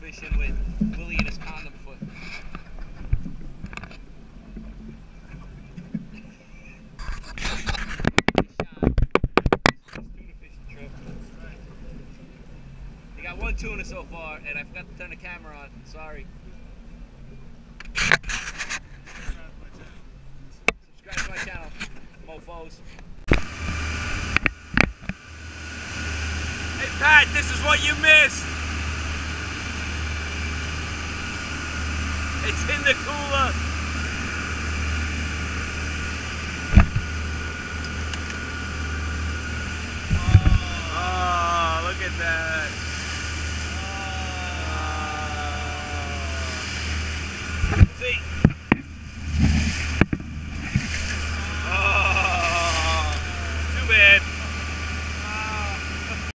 fishing with Willie and his condom foot. They got one tuna so far, and I forgot to turn the camera on. Sorry. Subscribe to my channel, mofos. Hey Pat, this is what you missed. It's in the cooler. Oh, look at that. Oh. See,